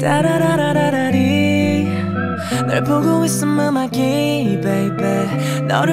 따라라라라리. 널 보고 있음 음악이